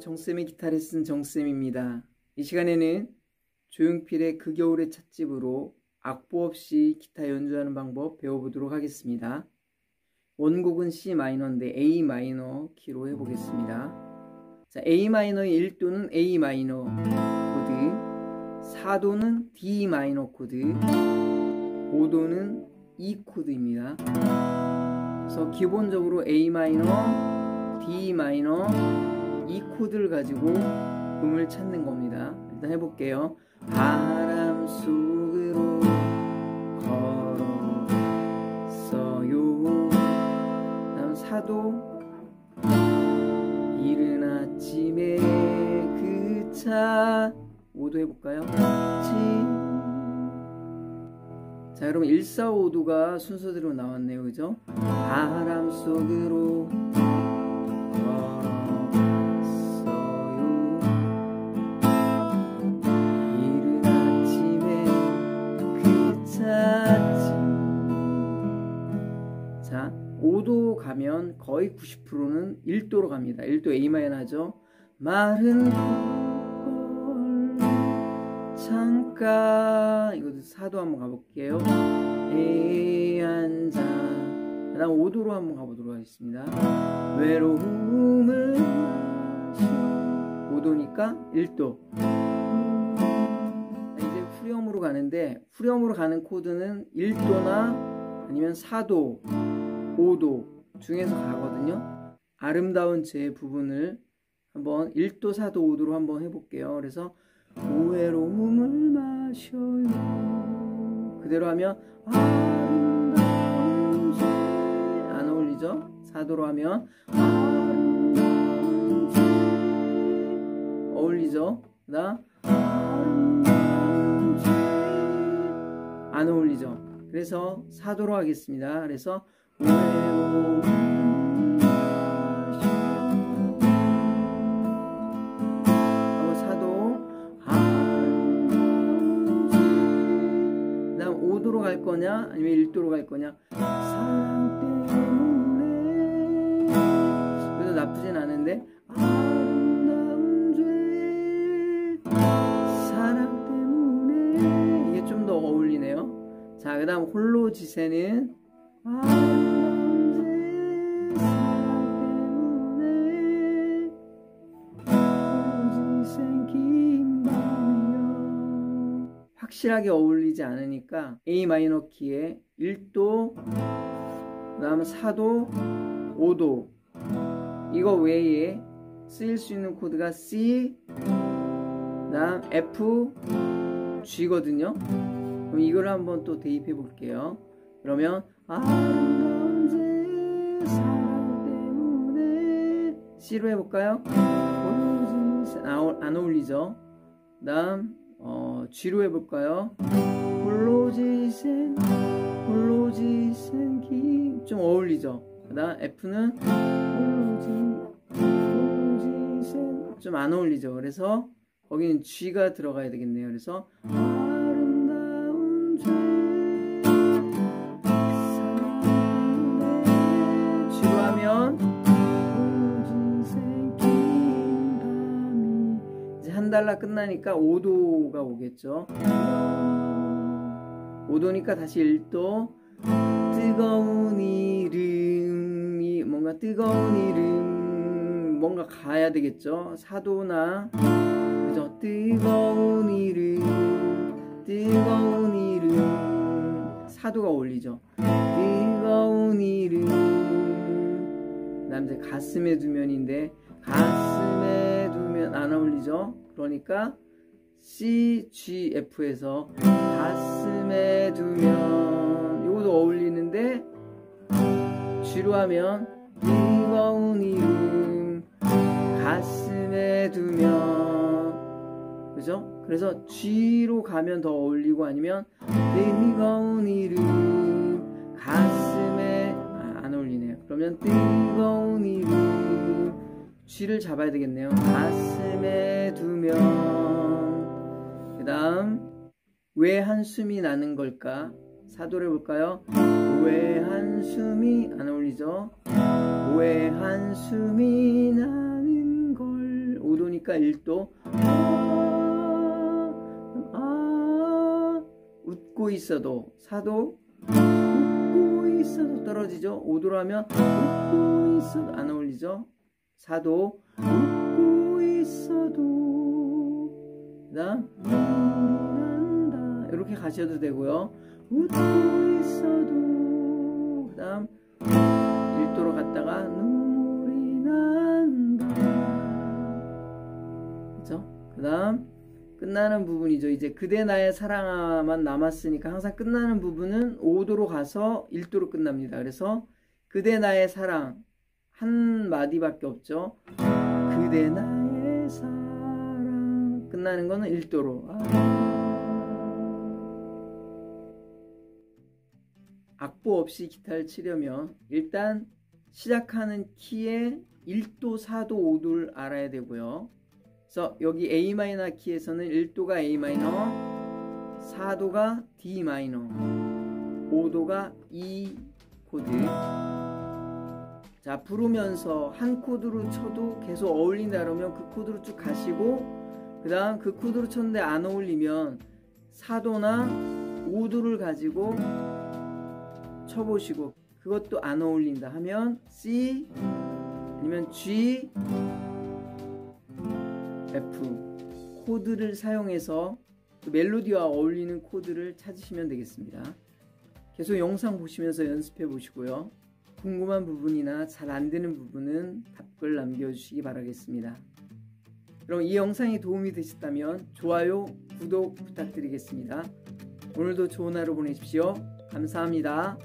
정쌤의 기타 레슨 정쌤입니다. 이 시간에는 조용필의 그 겨울의 찻집으로 악보 없이 기타 연주하는 방법 배워보도록 하겠습니다. 원곡은 C 마이너인데 A 마이너 키로 해보겠습니다. 자, A 마이너의 1도는 A 마이너 코드, 4도는 D 마이너 코드, 5도는 E 코드입니다. 그래서 기본적으로 A 마이너, D 마이너, E 코드를 가지고 음을 찾는 겁니다. 일단 해볼게요. 바람 속으로 걸었어요. 다음 사도 이른 아침에 그차 5도 해볼까요? 자 여러분 1, 4, 5도가 순서대로 나왔네요 그죠? 바람 속으로 5도 가면 거의 90%는 1도로 갑니다. 1도 A마이너 하죠. 마른 걸 잠깐 이것도 4도 한번 가볼게요. 에 앉아 그 다음 5도로 한번 가보도록 하겠습니다. 외로움을 5도니까 1도 이제 후렴으로 가는데 후렴으로 가는 코드는 1도나 아니면 4도 5도 중에서 가거든요. 아름다운 제 부분을 한번 1도, 4도, 5도로 한번 해볼게요. 그래서 오해로움을 마셔요. 그대로 하면 아름다운 제안 어울리죠? 4도로 하면 아름다운 제 어울리죠? 나 아름다운 제안 어울리죠? 그래서 4도로 하겠습니다. 그래서 하고 사도. 그다음 5도로 갈 거냐? 아니면 1도로 갈 거냐? 그래도 나쁘진 않은데. 아름다운 죄 사랑 때문에 이게 좀 더 어울리네요. 자 그 다음 홀로 지세는 확실하게 어울리지 않으니까 A 마이너 키에 1도 그 다음 4도 5도 이거 외에 쓰일 수 있는 코드가 C 그 다음 F G거든요. 그럼 이걸 한번 또 대입해 볼게요 그러면 아름다운 제 사랑 때문에 C로 해볼까요? 안 어울리죠? 그 다음 어, G로 해볼까요? 홀로 지센 홀로 지센 기좀 어울리죠? 그 다음 F는 홀로지 홀로지센 좀 안 어울리죠? 그래서 거기는 G가 들어가야 되겠네요. 그래서 달라 끝나니까 5도가 오겠죠. 5도니까 다시 1도 뜨거운 이름이 뭔가 뜨거운 이름 뭔가 가야 되겠죠. 4도나 그죠? 뜨거운 이름 뜨거운 이름. 4도가 올리죠. 뜨거운 이름. 남자 가슴에 두 면인데 가슴 안 어울리죠? 그러니까 C, G, F에서 가슴에 두면 이것도 어울리는데 G로 하면 뜨거운 이름 가슴에 두면 그죠? 그래서 G로 가면 더 어울리고 아니면 뜨거운 이름 가슴에 아, 안 어울리네요. 그러면 뜨거운 이름 G를 잡아야 되겠네요. 가슴에 두면 그 다음 왜 한숨이 나는 걸까? 사도를 볼까요? 왜 한숨이 안 어울리죠? 왜 한숨이 나는 걸 5도 1도니까 1도 아, 아 웃고 있어도 4도 웃고 있어도 떨어지죠 5도로 하면 웃고 있어도 안 어울리죠 4도 웃고 있어도 그 다음 난다 이렇게 가셔도 되고요 웃고 있어도 그 다음 1도로 갔다가 눈물이 난다 그죠? 그 다음 끝나는 부분이죠. 이제 그대 나의 사랑아만 남았으니까 항상 끝나는 부분은 5도로 가서 1도로 끝납니다. 그래서 그대 나의 사랑 한 마디밖에 없죠. 그대 나의 사랑 끝나는 거는 1도로 아. 악보 없이 기타를 치려면 일단 시작하는 키에 1도, 4도, 5도를 알아야 되고요. 그래서 여기 A 마이너 키에서는 1도가 A 마이너, 4도가 D 마이너, 5도가 E 코드. 자, 부르면서 한 코드로 쳐도 계속 어울린다 그러면 그 코드로 쭉 가시고 그 다음 그 코드로 쳤는데 안 어울리면 4도나 5도를 가지고 쳐보시고 그것도 안 어울린다 하면 C 아니면 G F 코드를 사용해서 그 멜로디와 어울리는 코드를 찾으시면 되겠습니다. 계속 영상 보시면서 연습해 보시고요. 궁금한 부분이나 잘 안되는 부분은 답글 남겨주시기 바라겠습니다. 그럼 이 영상이 도움이 되셨다면 좋아요, 구독 부탁드리겠습니다. 오늘도 좋은 하루 보내십시오. 감사합니다.